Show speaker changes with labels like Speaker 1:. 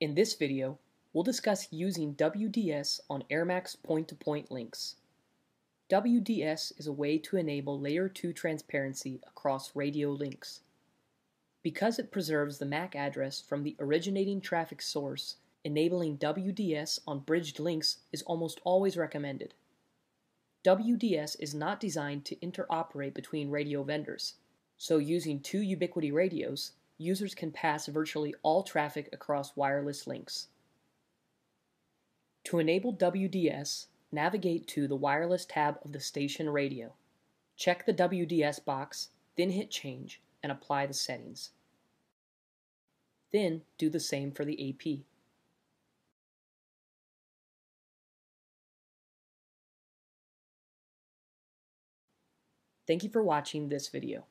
Speaker 1: In this video, we'll discuss using WDS on AirMax point-to-point links. WDS is a way to enable layer 2 transparency across radio links. Because it preserves the MAC address from the originating traffic source, enabling WDS on bridged links is almost always recommended. WDS is not designed to interoperate between radio vendors, so using two Ubiquiti radios, users can pass virtually all traffic across wireless links. To enable WDS, navigate to the Wireless tab of the station radio. Check the WDS box, then hit Change and apply the settings. Then do the same for the AP. Thank you for watching this video.